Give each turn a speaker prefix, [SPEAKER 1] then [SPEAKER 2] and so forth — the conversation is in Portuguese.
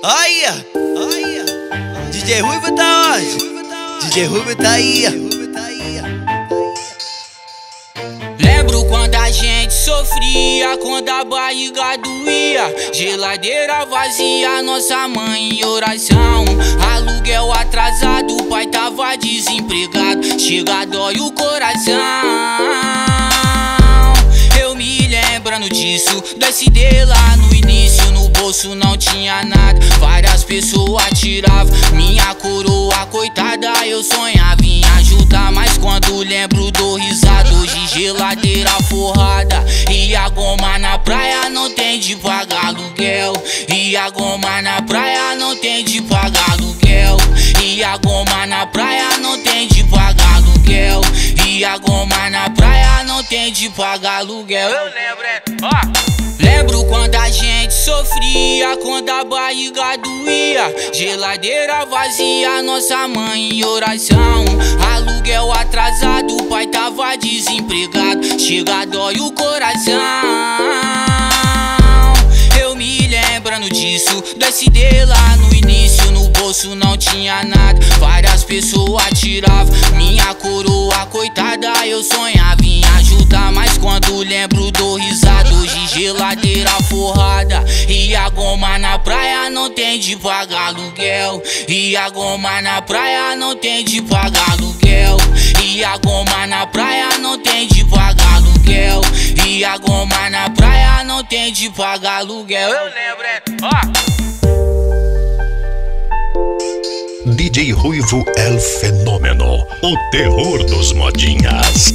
[SPEAKER 1] Aí, aí, DJ Ruivo tá onde? DJ Ruivo tá aí.
[SPEAKER 2] Lembro quando a gente sofria, quando a barriga doía. Geladeira vazia, nossa mãe em oração. Aluguel atrasado, o pai tava desempregado. Chega dói o coração. Eu me lembrando disso, do SD lá no início No bolso não tinha nada, várias pessoas tiravam Minha coroa, coitada, eu sonhava em ajudar. Mas quando lembro do risado, hoje geladeira forrada E a goma na praia não tem de pagar aluguel. E a goma na praia não tem de pagar aluguel. E a goma na praia não tem de pagar aluguel. E a goma na praia não tem de pagar aluguel. Eu lembro, é, ó. Lembro quando a gente sofria, quando a barriga doía. Geladeira vazia, nossa mãe em oração. Aluguel atrasado, o pai tava desempregado. Chega dói o coração. Eu me lembrando disso, do SD lá no início No bolso não tinha nada, várias pessoas tiravam Minha coroa, coitada, eu sonhava em ajudar. Mas quando lembro do risado, hoje geladeira goma na praia não tem de pagar aluguel. E a goma na praia não tem de pagar aluguel. E a goma na praia não tem de pagar aluguel. E a goma na praia não tem de pagar aluguel. Eu lembro, é, ó.
[SPEAKER 3] DJ Ruivo El Fenômeno, o terror dos modinhas.